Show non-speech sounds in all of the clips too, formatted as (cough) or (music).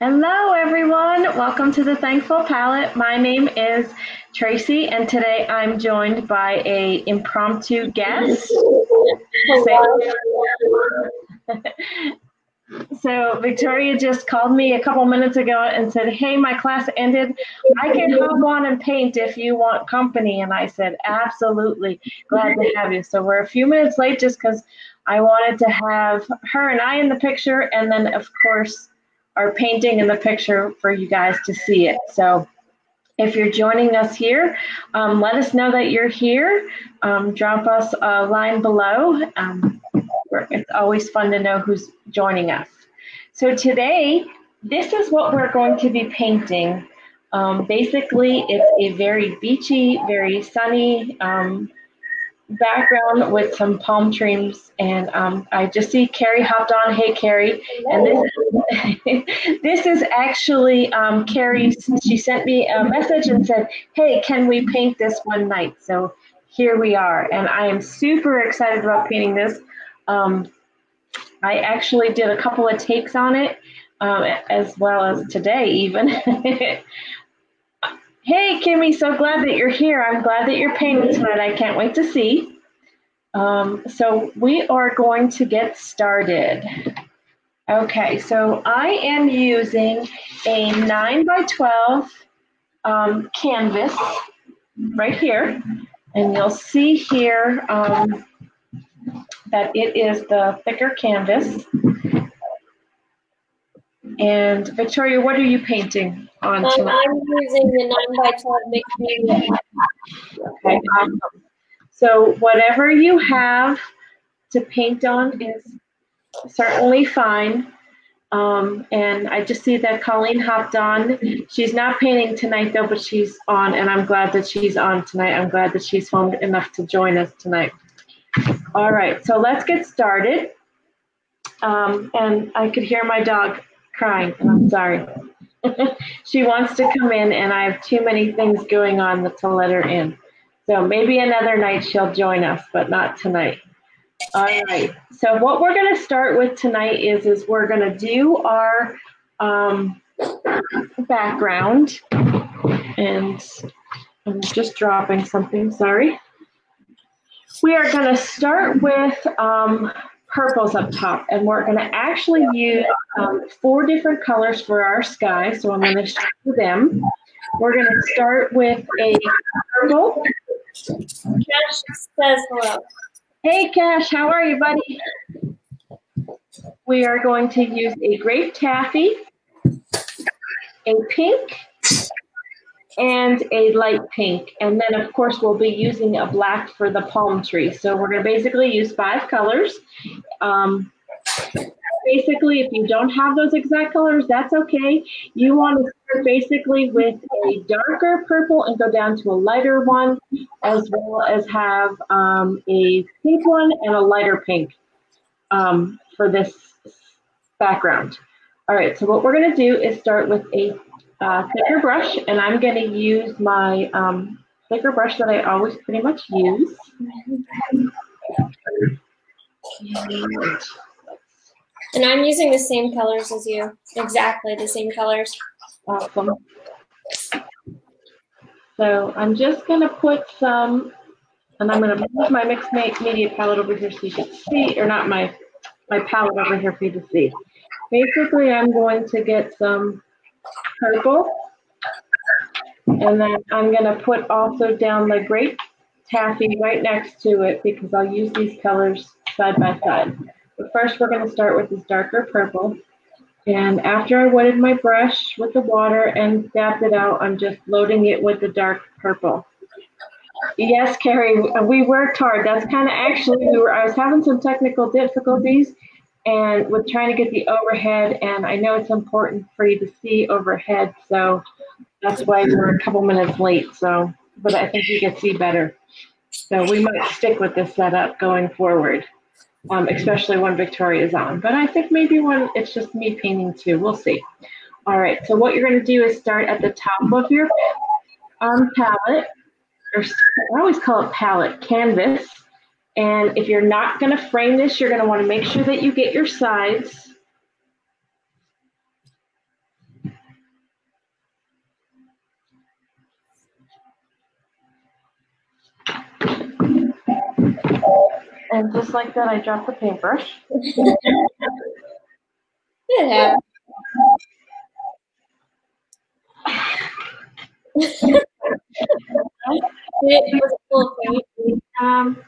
Hello, everyone. Welcome to the Thankful Palette. My name is Tracy, and today I'm joined by a impromptu guest. (laughs) so Victoria just called me a couple minutes ago and said, "Hey, my class ended. I can hop on and paint if you want company." And I said, "Absolutely, glad to have you." So we're a few minutes late just because I wanted to have her and I in the picture, and then of course our painting in the picture for you guys to see it. So if you're joining us here, um, let us know that you're here. Um, drop us a line below. Um, it's always fun to know who's joining us. So today, this is what we're going to be painting. Um, basically, it's a very beachy, very sunny, um, background with some palm trees, and um, I just see Carrie hopped on. Hey, Carrie, and this is, (laughs) this is actually um, Carrie. She sent me a message and said, "Hey, can we paint this one night?" So here we are, and I am super excited about painting this. Um, I actually did a couple of takes on it, um, as well as today even. (laughs) Hey, Kimmy, so glad that you're here. I'm glad that you're painting tonight. I can't wait to see. Um, so we are going to get started. Okay, so I am using a 9 by 12 um, canvas right here. And you'll see here um, that it is the thicker canvas. And Victoria, what are you painting on Um, tonight? I'm using the 9 by 12 mixed media. Okay, awesome. So whatever you have to paint on is certainly fine. Um, and I just see that Colleen hopped on. She's not painting tonight though, but she's on, and I'm glad that she's on tonight. I'm glad that she's home enough to join us tonight. All right, so let's get started. Um, and I could hear my dog crying, and I'm sorry. (laughs) she wants to come in, and I have too many things going on to let her in. So maybe another night she'll join us, but not tonight. All right. So what we're going to start with tonight is is we're going to do our um, background, and I'm just dropping something. Sorry. We are going to start with um, purples up top, and we're going to actually use um, four different colors for our sky. So I'm going to show you them. We're going to start with a purple. Josh says hello. Hey, Cash, how are you, buddy? We are going to use a grape taffy, a pink, and a light pink. And then, of course, we'll be using a black for the palm tree. So we're going to basically use five colors. Um, basically, if you don't have those exact colors, that's okay. You want to start basically with a darker purple and go down to a lighter one, as well as have um, a pink one and a lighter pink um, for this background. All right, so what we're going to do is start with a uh, thicker brush, and I'm going to use my um, thicker brush that I always pretty much use. And I'm using the same colors as you. Exactly the same colors. Awesome. So I'm just going to put some, and I'm going to move my mixed media palette over here so you can see, or not my, my palette over here for you to see. Basically, I'm going to get some purple, and then I'm going to put also down the grape taffy right next to it because I'll use these colors side by side. But first, we're going to start with this darker purple. And after I wetted my brush with the water and dabbed it out, I'm just loading it with the dark purple. Yes, Carrie, we worked hard. That's kind of actually, we were, I was having some technical difficulties and with trying to get the overhead, and I know it's important for you to see overhead, so that's why we're a couple minutes late, so, but I think you can see better. So we might stick with this setup going forward um, especially when Victoria's on. But I think maybe when it's just me painting too, we'll see. All right, so what you're going to do is start at the top of your um, palette, or I always call it palette, canvas. And if you're not going to frame this, you're going to want to make sure that you get your sides. And just like that, I dropped the paintbrush. it. (laughs) Um.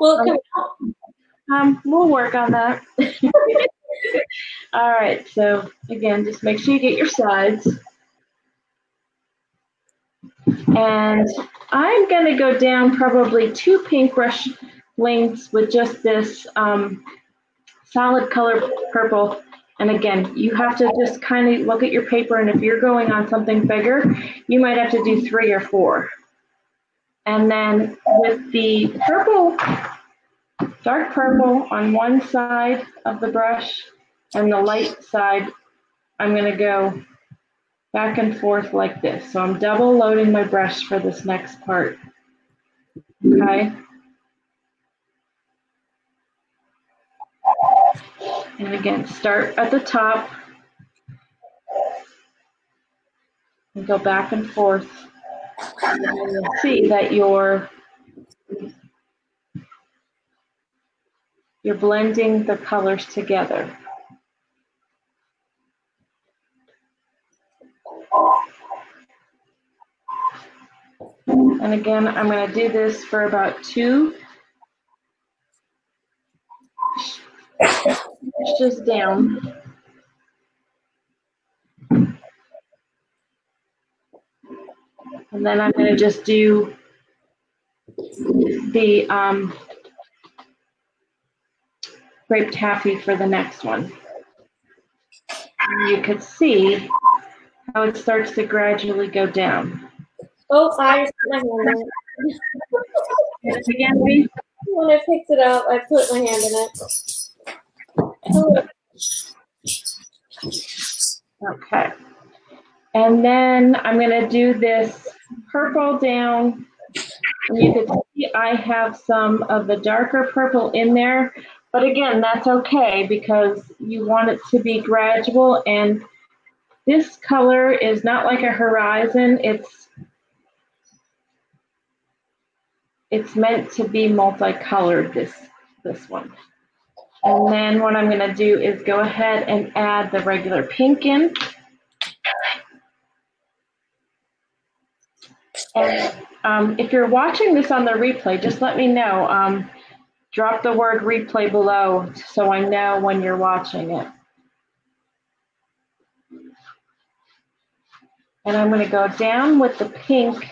Well, it come out. Um, we'll work on that. (laughs) All right, so again, just make sure you get your sides. And I'm gonna go down probably two paintbrush lengths with just this um, solid color purple. And again, you have to just kind of look at your paper and if you're going on something bigger, you might have to do three or four. And then with the purple, dark purple on one side of the brush and the light side, I'm gonna go back and forth like this. So I'm double loading my brush for this next part. Okay? And again, start at the top and go back and forth. And you'll see that your you're blending the colors together. And again, I'm going to do this for about two just down. And then I'm going to just do the um, grape taffy for the next one. And you could see how it starts to gradually go down. Oh, I my hand in it. Again, When I picked it up, I put my hand in it. Okay. And then I'm gonna do this purple down. And you can see I have some of the darker purple in there. But again, that's okay because you want it to be gradual and this color is not like a horizon. It's it's meant to be multicolored, this this one. And then what I'm gonna do is go ahead and add the regular pink in. And um, if you're watching this on the replay, just let me know. Um, drop the word replay below so I know when you're watching it. And I'm gonna go down with the pink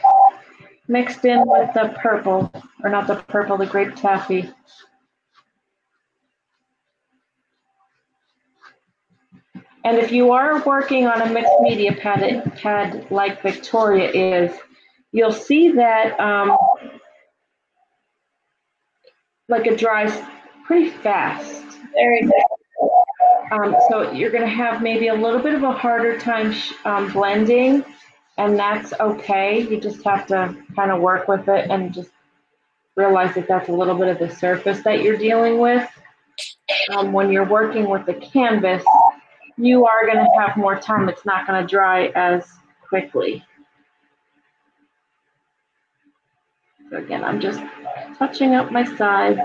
mixed in with the purple, or not the purple, the grape taffy. And if you are working on a mixed media pad, pad like Victoria is, you'll see that um, like it dries pretty fast. very good. Um, so you're going to have maybe a little bit of a harder time sh- um, blending, and that's okay. You just have to kind of work with it and just realize that that's a little bit of the surface that you're dealing with. Um, when you're working with the canvas, you are going to have more time. It's not going to dry as quickly. So again, I'm just touching up my sides.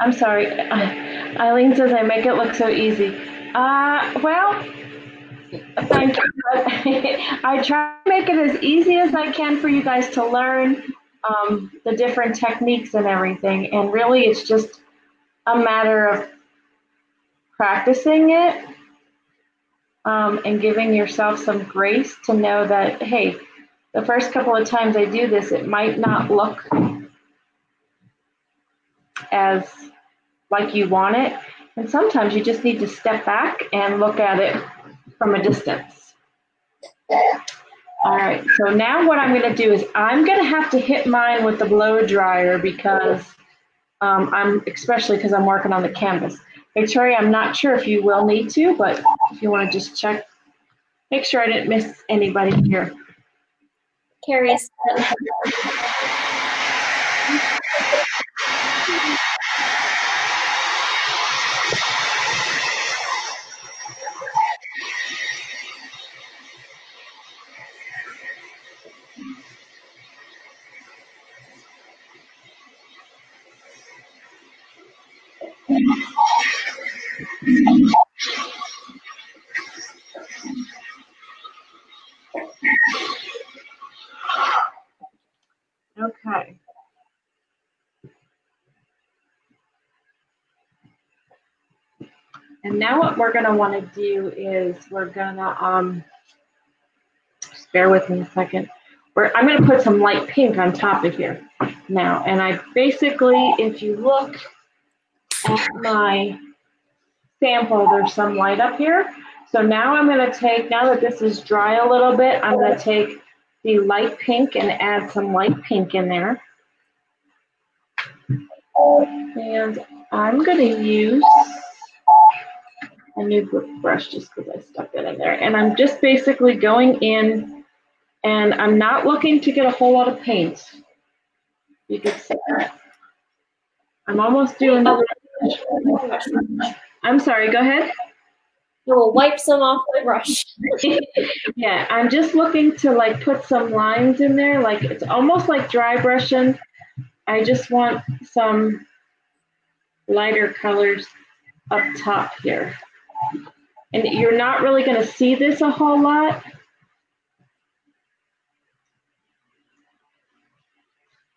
I'm sorry. (laughs) Eileen says I make it look so easy. Uh, well, you. (laughs) I try to make it as easy as I can for you guys to learn um, the different techniques and everything. And really, it's just a matter of practicing it um, and giving yourself some grace to know that, hey, the first couple of times I do this, it might not look as like you want it. And sometimes you just need to step back and look at it from a distance. All right, so now what I'm gonna do is I'm gonna have to hit mine with the blow dryer because um, I'm, especially because I'm working on the canvas. Victoria, I'm not sure if you will need to, but if you wanna just check, make sure I didn't miss anybody here. Carrie Okay. And now what we're gonna wanna do is we're gonna, um, just bear with me a second. We're, I'm gonna put some light pink on top of here now. And I basically, if you look my sample, there's some light up here. So now I'm gonna take, now that this is dry a little bit, I'm gonna take the light pink and add some light pink in there. And I'm gonna use a new brush just because I stuck it in there. And I'm just basically going in and I'm not looking to get a whole lot of paint. You can see that. I'm almost doing, I'm sorry, go ahead. I will wipe some off my brush. (laughs) yeah, I'm just looking to like put some lines in there. Like it's almost like dry brushing. I just want some lighter colors up top here. And you're not really going to see this a whole lot.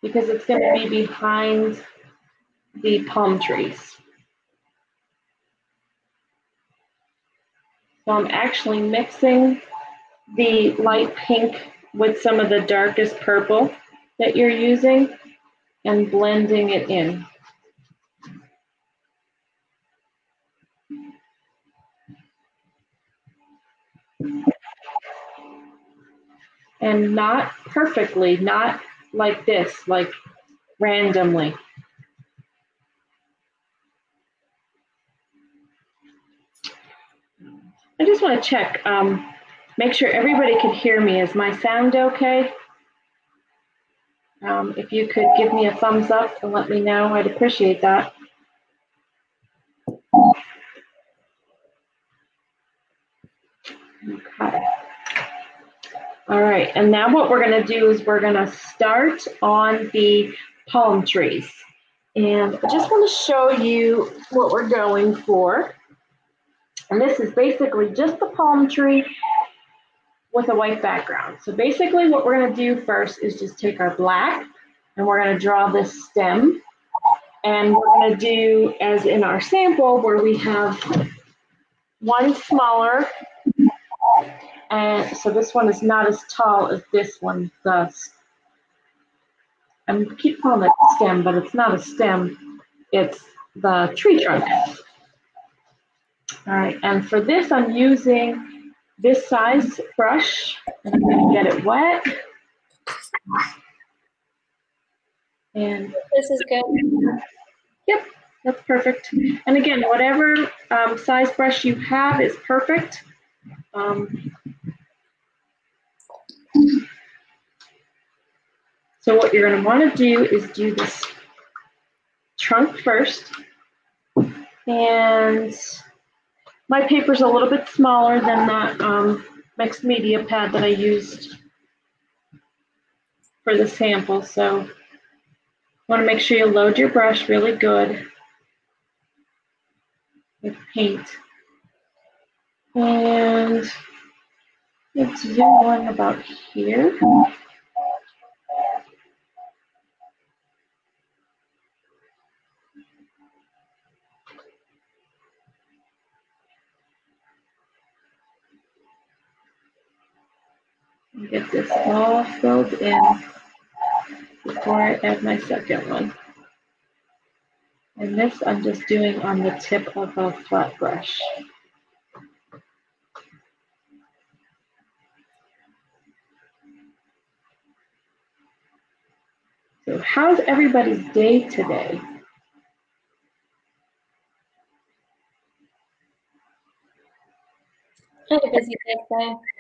Because it's going to be behind the palm trees. So I'm actually mixing the light pink with some of the darkest purple that you're using and blending it in. And not perfectly, not like this, like randomly. I just want to check, um, make sure everybody can hear me. Is my sound okay? Um, if you could give me a thumbs up and let me know, I'd appreciate that. Okay. All right, and now what we're gonna do is we're gonna start on the palm trees. And I just wanna show you what we're going for. And this is basically just the palm tree with a white background. So basically what we're gonna do first is just take our black and we're gonna draw this stem. And we're gonna do as in our sample where we have one smaller and so this one is not as tall as this one does. I keep calling it stem, but it's not a stem. It's the tree trunk. All right, and for this, I'm using this size brush. And I'm gonna get it wet. And This is good. Yep, that's perfect. And again, whatever um, size brush you have is perfect. Um, so what you're going to want to do is do this trunk first. And my paper's a little bit smaller than that um, mixed media pad that I used for the sample. So want to make sure you load your brush really good with paint. And let's do one about here. Get this all filled in before I add my second one. And this I'm just doing on the tip of a flat brush. So how's everybody's day today? I had a busy day today.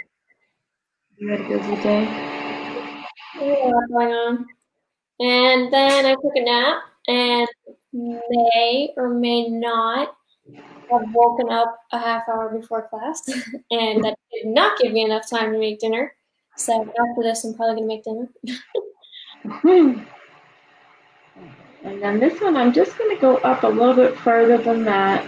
You had a busy day? There's a lot going on. And then I took a nap and may or may not have woken up a half hour before class. (laughs) and that did not give me enough time to make dinner. So after this, I'm probably going to make dinner. (laughs) And then this one, I'm just going to go up a little bit further than that.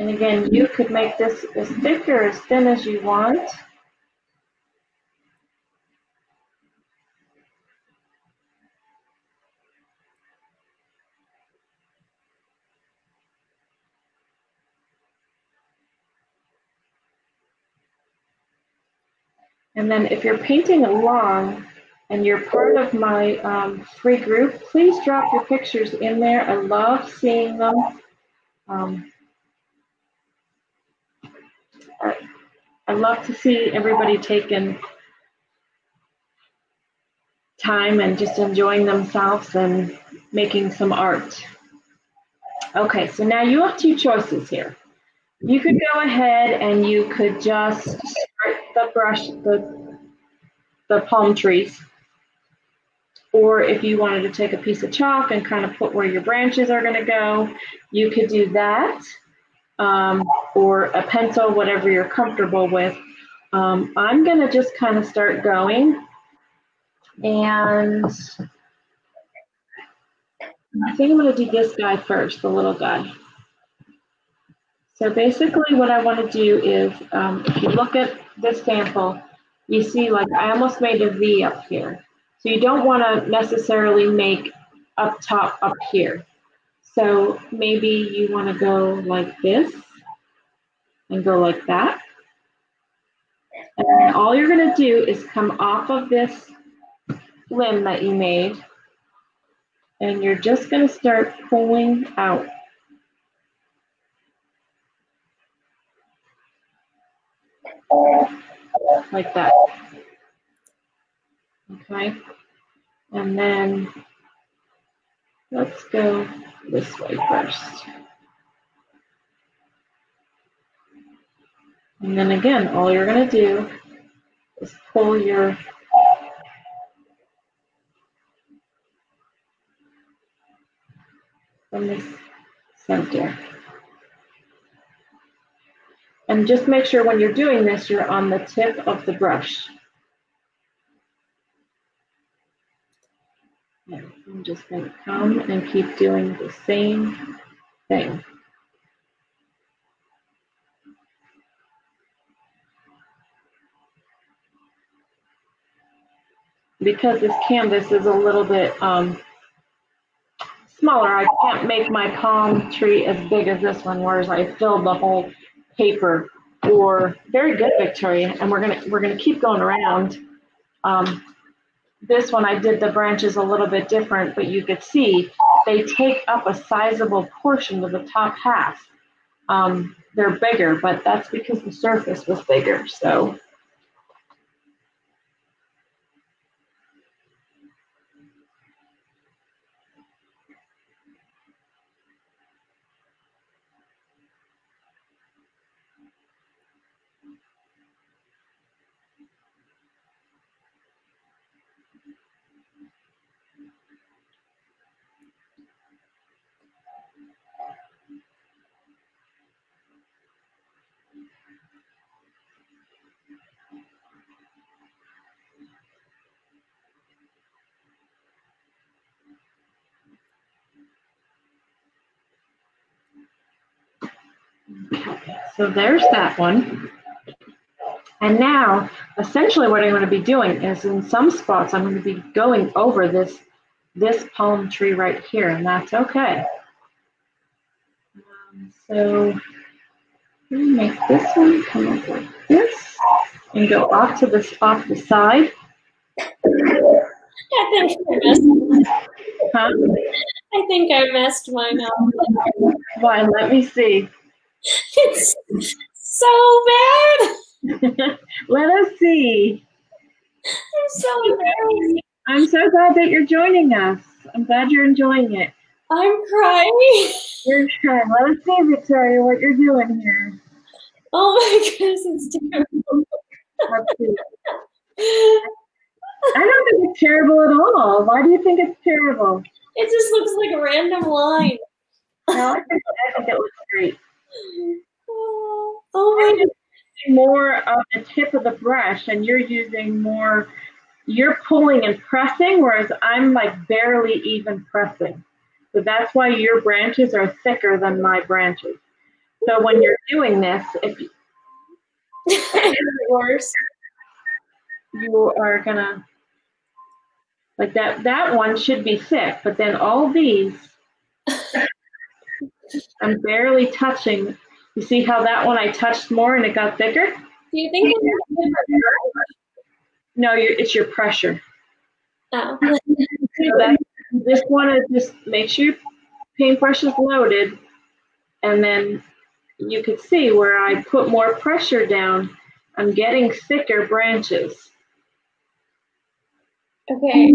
And again, you could make this as thick or as thin as you want. And then if you're painting along and you're part of my um, free group, please drop your pictures in there. I love seeing them. Um, I, love to see everybody taking time and just enjoying themselves and making some art. Okay, so now you have two choices here. You could go ahead and you could just start the brush, the, the palm trees. Or if you wanted to take a piece of chalk and kind of put where your branches are going to go, you could do that. Um, or a pencil, whatever you're comfortable with. Um, I'm going to just kind of start going. And I think I'm going to do this guy first, the little guy. So basically what I want to do is, um, if you look at this sample, you see like I almost made a V up here. So you don't want to necessarily make up top up here. So maybe you want to go like this and go like that. And then all you're going to do is come off of this limb that you made and you're just going to start pulling out. like that. Okay, and then let's go this way first. And then again, all you're going to do is pull your from this center. And just make sure when you're doing this, you're on the tip of the brush. I'm just going to come and keep doing the same thing. Because this canvas is a little bit um, smaller, I can't make my palm tree as big as this one, whereas I filled the whole paper or very good Victoria, and we're gonna we're gonna keep going around. Um, this one I did the branches a little bit different, but you could see they take up a sizable portion of the top half. Um, they're bigger, but that's because the surface was bigger. So So there's that one. And now, essentially what I'm going to be doing is in some spots, I'm going to be going over this, this palm tree right here, and that's okay. Um, so make this one come up like this and go off to this off the side. I think I messed. Huh? I think I messed mine up. Why? Let me see. (laughs) It's so bad. (laughs) Let us see. I'm so embarrassed. I'm so glad that you're joining us. I'm glad you're enjoying it. I'm crying. You're trying. Let us see, Victoria, what you're doing here. Oh my goodness, it's terrible. I don't think it's terrible at all. Why do you think it's terrible? It just looks like a random line. No, I think, I think it looks great. Oh, oh my more of the tip of the brush and you're using more you're pulling and pressing, whereas I'm like barely even pressing. So that's why your branches are thicker than my branches. So when you're doing this, if you, (laughs) Worse. you are gonna like that that one should be thick, but then all these (laughs) I'm barely touching. You see how that one I touched more and it got thicker? Do you think? No, you're, it's your pressure. Oh. (laughs) So that just want to just make sure your paintbrush is loaded, and then you could see where I put more pressure down. I'm getting thicker branches. Okay.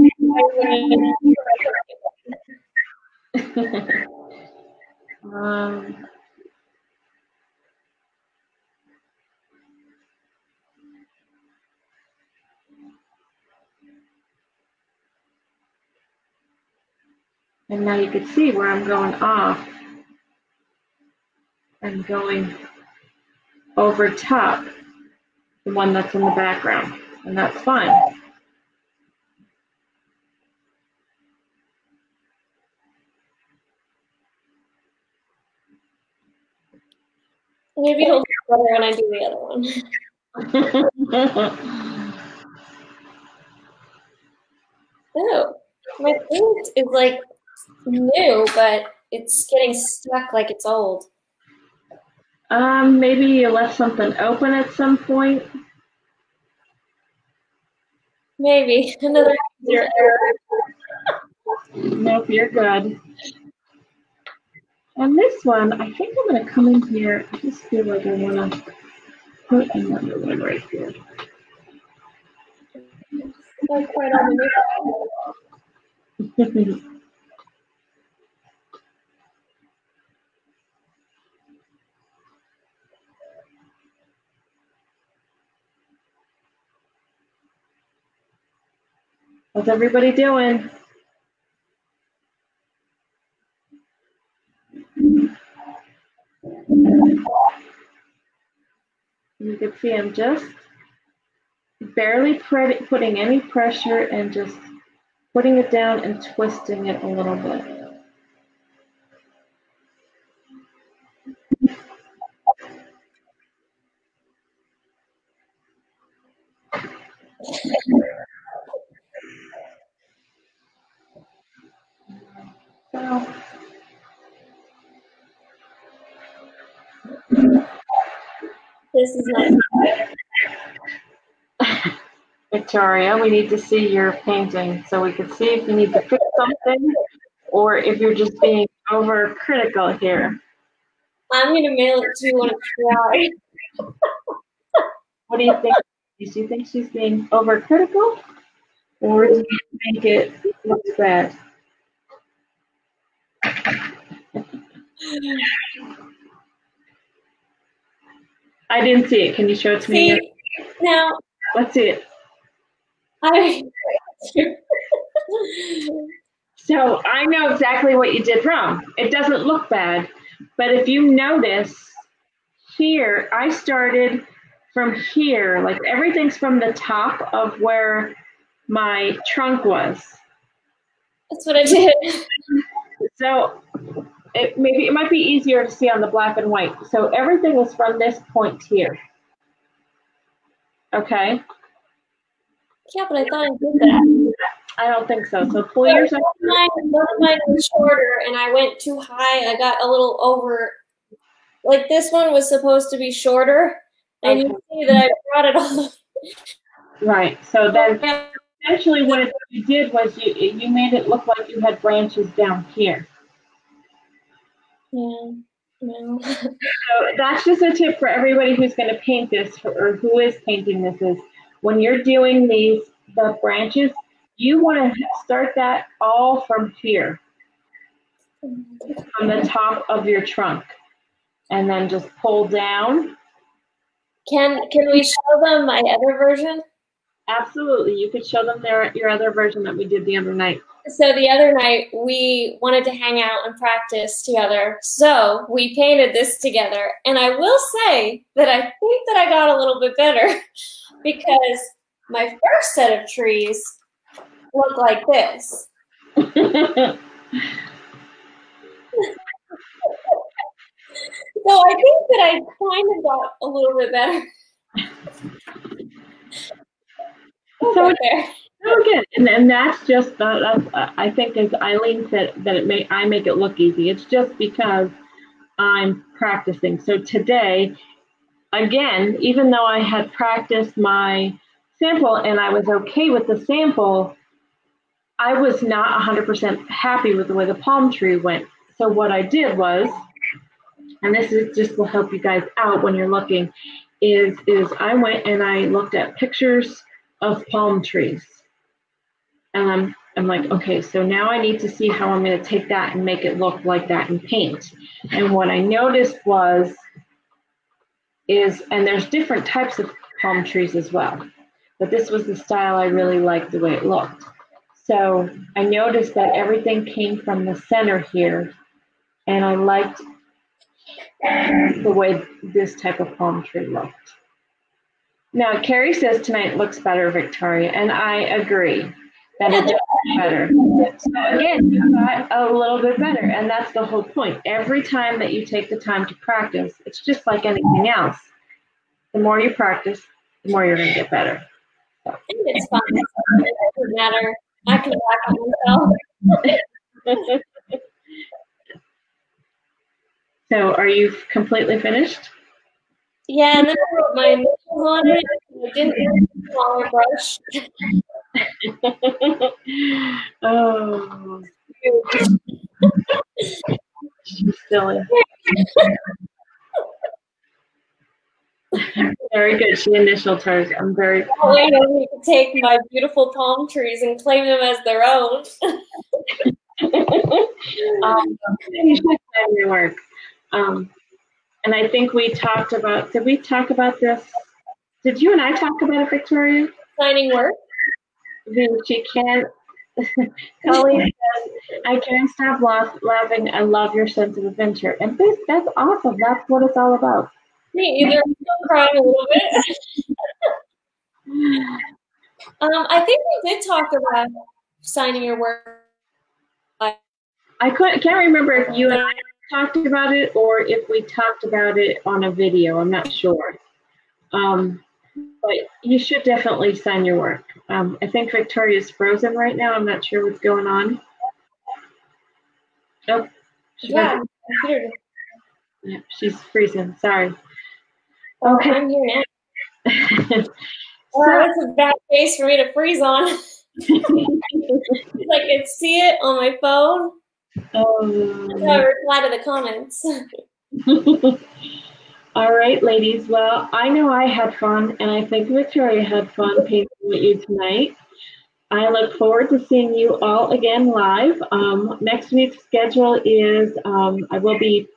(laughs) (laughs) um, and now you can see where I'm going off. I'm going over top the one that's in the background, and that's fine. Maybe it'll be better when I do the other one. (laughs) Oh, my paint is like new, but it's getting stuck like it's old. um, maybe you left something open at some point. Maybe (laughs) another error. Nope, you're good. (laughs) And this one, I think I'm gonna come in here. I just feel like I wanna put another one right here. Not on the How's everybody doing? You can see I'm just barely putting any pressure and just putting it down and twisting it a little bit. So, This is not. (laughs) Victoria, we need to see your painting so we can see if you need to fix something or if you're just being over critical here. I'm gonna mail it to you when it's dry. What do you think? Do you think she's being overcritical? Or do you think it looks bad? (laughs) I didn't see it. Can you show it to me? again? Now Let's see it. I. (laughs) So I know exactly what you did wrong. It doesn't look bad, but if you notice here, I started from here, like everything's from the top of where my trunk was. That's what I did. So it maybe it might be easier to see on the black and white. So everything is from this point here. Okay, Yeah, but I thought I did that. I don't think so. So pull yours up. Mine, one of mine was shorter, and I went too high. I got a little over. Like this one was supposed to be shorter, and you see that I brought it all. Right. So then the essentially what it, you did was you you made it look like you had branches down here. Yeah. No. (laughs) So that's just a tip for everybody who's going to paint this or who is painting this is when you're doing these the branches, you want to start that all from here, from the top of your trunk, and then just pull down. Can Can we show them my other version? Absolutely, you could show them their your other version that we did the other night. So the other night we wanted to hang out and practice together. So we painted this together. And I will say that I think that I got a little bit better (laughs) because my first set of trees look like this. (laughs) (laughs) So I think that I kind of got a little bit better. So there. Oh, good. And, and that's just, uh, that's, uh, I think as Eileen said, that it may, I make it look easy. It's just because I'm practicing. So today, again, even though I had practiced my sample and I was okay with the sample, I was not 100% happy with the way the palm tree went. So what I did was, and this is just will help you guys out when you're looking, is is I went and I looked at pictures of palm trees. And I'm I'm like, okay, so now I need to see how I'm going to take that and make it look like that in paint. And what I noticed was is and there's different types of palm trees as well. But this was the style I really liked the way it looked. So I noticed that everything came from the center here and I liked the way this type of palm tree looked. Now, Carrie says tonight looks better, Victoria, and I agree that it does look better. So again, you got a little bit better, and that's the whole point. Every time that you take the time to practice, it's just like anything else. The more you practice, the more you're going to get better. I think it's fine. It doesn't matter. I can myself. (laughs) So, are you completely finished? Yeah, and then I wrote my initials on it. I didn't use a smaller brush. oh, she's silly. very good. She initialed hers. I'm very. That way nobody can take my beautiful palm trees and claim them as their own. (laughs) um, you should send your work. Um, and I think we talked about. Did we talk about this? Did you and I talk about it, Victoria? Signing work. She can't. (laughs) Colleen (laughs) says, "I can't stop laugh, laughing. I love your sense of adventure, and this that's awesome. That's what it's all about." Me either. I'm crying a little bit. (laughs) um, I think we did talk about signing your work. I couldn't, can't remember if you and I talked about it or if we talked about it on a video. I'm not sure. Um, but you should definitely sign your work. Um, I think Victoria's frozen right now. I'm not sure what's going on. Oh, she Yeah, went- yeah, she's freezing. Sorry. Oh, Okay. I'm here now. (laughs) so, Well, that's a bad face for me to freeze on. (laughs) I could see it on my phone. So I um, reply to the comments. (laughs) All right, ladies. Well, I know I had fun, and I think Victoria had fun painting with you tonight. I look forward to seeing you all again live. Um, next week's schedule is um, I will be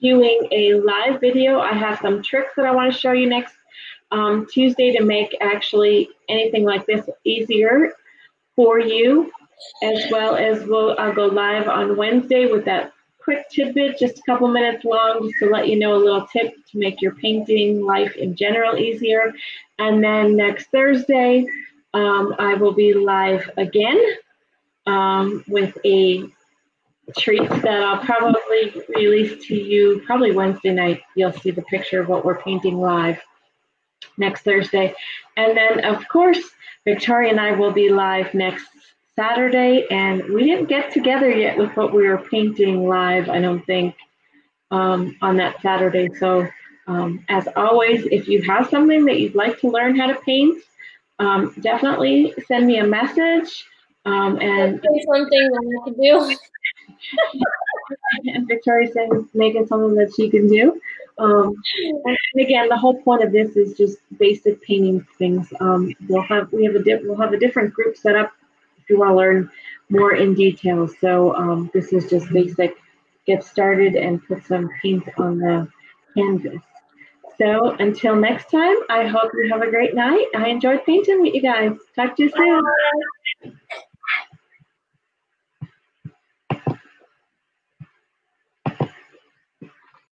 doing a live video. I have some tricks that I want to show you next um, Tuesday to make actually anything like this easier for you, as well as we'll, I'll go live on Wednesday with that quick tidbit, just a couple minutes long, just to let you know a little tip to make your painting life in general easier. And then next Thursday, um, I will be live again um, with a treat that I'll probably release to you probably Wednesday night. You'll see the picture of what we're painting live next Thursday. And then, of course, Victoria and I will be live next Saturday, and we didn't get together yet with what we were painting live, I don't think, um, on that Saturday. So, um, as always, if you have something that you'd like to learn how to paint, um, definitely send me a message. Um, and, That's one thing that I can do. (laughs) and Victoria said making something that she can do. Um, and again, the whole point of this is just basic painting things. Um, we'll have we have a we'll have a different group set up you want to learn more in detail. So um, this is just basic. Get started and put some paint on the canvas. So until next time, I hope you have a great night. I enjoyed painting with you guys. Talk to you soon.